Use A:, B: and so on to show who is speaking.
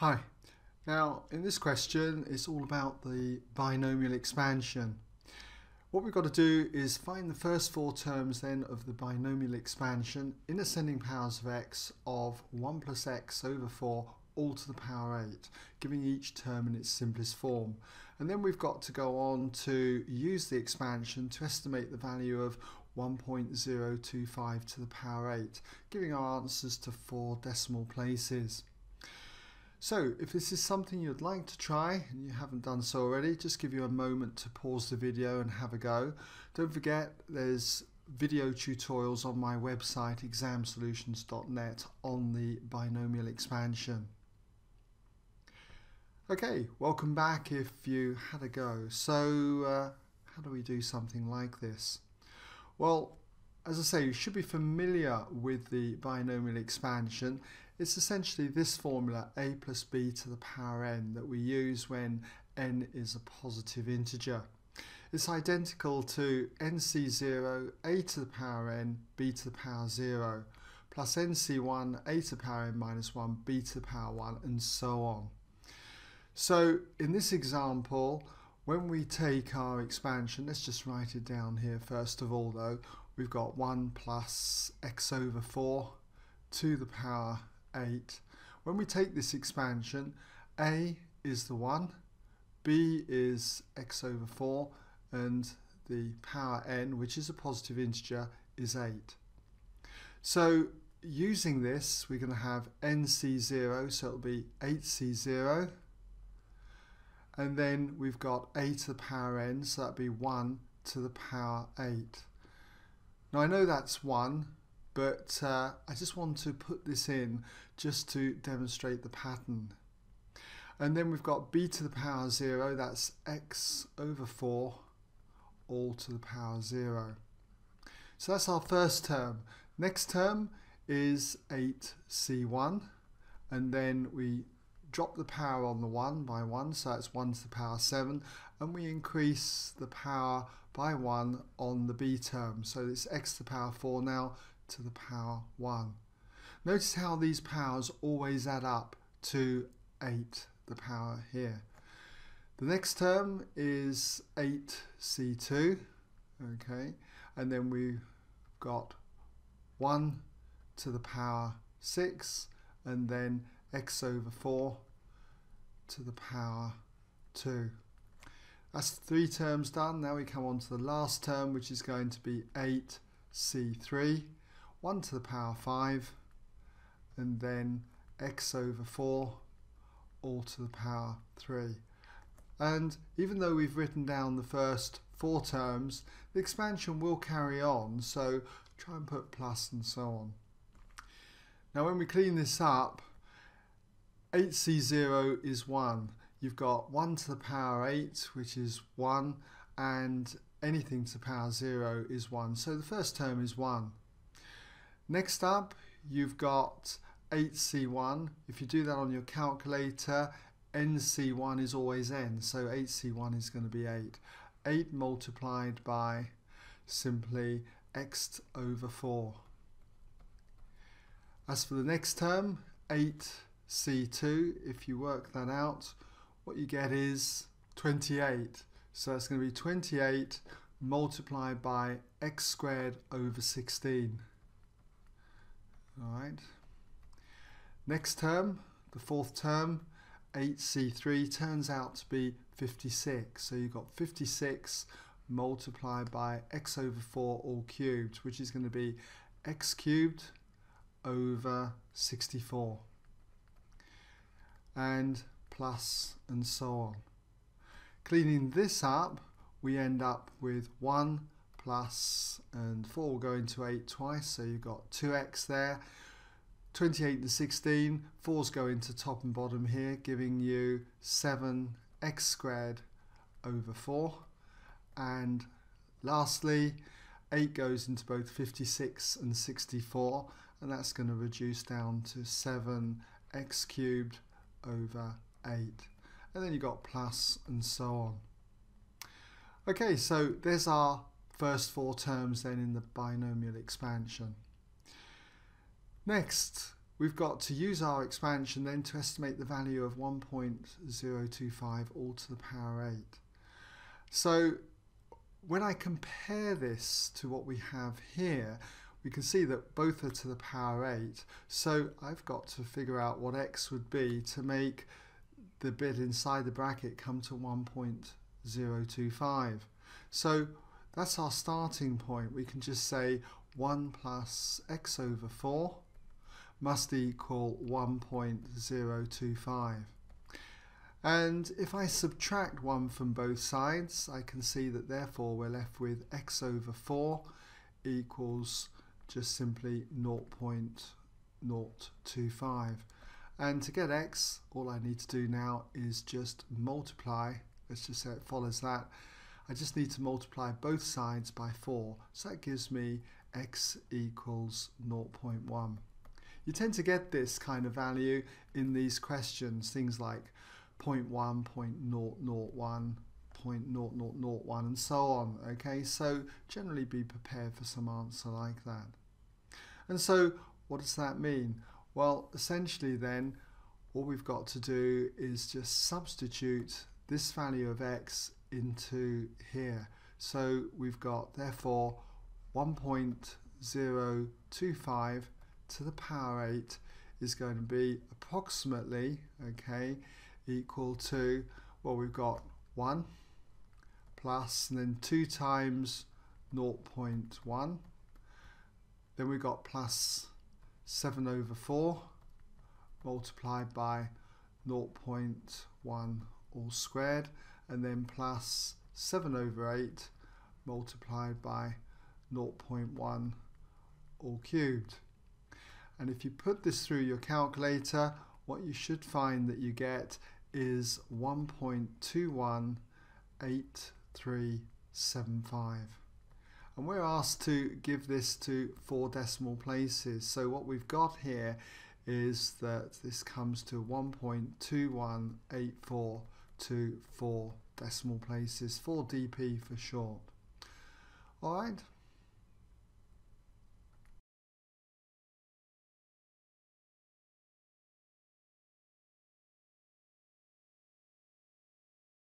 A: Hi. Now, in this question, it's all about the binomial expansion. What we've got to do is find the first four terms then of the binomial expansion in ascending powers of x of 1 plus x over 4 all to the power 8, giving each term in its simplest form. And then we've got to go on to use the expansion to estimate the value of 1.025 to the power 8, giving our answers to four decimal places. So if this is something you'd like to try and you haven't done so already, just give you a moment to pause the video and have a go. Don't forget there's video tutorials on my website examsolutions.net on the binomial expansion. Okay, welcome back if you had a go. So uh, how do we do something like this? Well, as I say, you should be familiar with the binomial expansion. It's essentially this formula, a plus b to the power n, that we use when n is a positive integer. It's identical to nc0, a to the power n, b to the power 0, plus nc1, a to the power n minus 1, b to the power 1, and so on. So in this example, when we take our expansion, let's just write it down here first of all though, we've got 1 plus x over 4 to the power 8. When we take this expansion, a is the 1, b is x over 4, and the power n, which is a positive integer, is 8. So using this, we're going to have nc0, so it'll be 8c0, and then we've got a to the power n, so that'd be 1 to the power 8. Now I know that's 1, but uh, I just want to put this in just to demonstrate the pattern. And then we've got b to the power 0, that's x over 4 all to the power 0. So that's our first term. Next term is 8c1 and then we drop the power on the 1 by 1 so that's 1 to the power 7 and we increase the power by 1 on the b term so it's x to the power 4 now to the power 1. Notice how these powers always add up to 8, the power here. The next term is 8c2, okay, and then we've got 1 to the power 6, and then x over 4 to the power 2. That's three terms done. Now we come on to the last term, which is going to be 8c3. 1 to the power 5 and then x over 4 all to the power 3 and even though we've written down the first four terms the expansion will carry on so try and put plus and so on. Now when we clean this up 8c0 is 1 you've got 1 to the power 8 which is 1 and anything to the power 0 is 1 so the first term is 1 Next up, you've got 8C1. If you do that on your calculator, NC1 is always N, so 8C1 is going to be 8. 8 multiplied by simply x over 4. As for the next term, 8C2, if you work that out, what you get is 28. So it's going to be 28 multiplied by x squared over 16. All right. Next term, the fourth term, 8c3 turns out to be 56. So you've got 56 multiplied by x over 4 all cubed, which is going to be x cubed over 64. And plus and so on. Cleaning this up, we end up with 1 plus and 4 will go into 8 twice so you've got 2x there. 28 to 16 4's go into top and bottom here giving you 7x squared over 4 and lastly 8 goes into both 56 and 64 and that's going to reduce down to 7x cubed over 8 and then you've got plus and so on. Okay so there's our first four terms then in the binomial expansion. Next, we've got to use our expansion then to estimate the value of 1.025 all to the power 8. So when I compare this to what we have here, we can see that both are to the power 8. So I've got to figure out what x would be to make the bit inside the bracket come to 1.025. So that's our starting point. We can just say 1 plus x over 4 must equal 1.025. And if I subtract 1 from both sides, I can see that therefore we're left with x over 4 equals just simply 0.025. And to get x, all I need to do now is just multiply, let's just say it follows that, I just need to multiply both sides by 4. So that gives me x equals 0.1. You tend to get this kind of value in these questions, things like 0.1, 0.001, 0.0001 and so on. Okay, so generally be prepared for some answer like that. And so what does that mean? Well, essentially then, all we've got to do is just substitute this value of x into here. So we've got therefore 1.025 to the power 8 is going to be approximately okay equal to well we've got 1 plus and then 2 times 0.1 then we've got plus 7 over 4 multiplied by 0.1 all squared and then plus 7 over 8 multiplied by 0.1 all cubed. And if you put this through your calculator, what you should find that you get is 1.218375 and we're asked to give this to four decimal places. So what we've got here is that this comes to 1.2184 to four decimal places. 4 dp for short. Alright